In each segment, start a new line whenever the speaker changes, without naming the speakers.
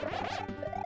Ha ha ha!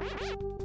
Woohoo!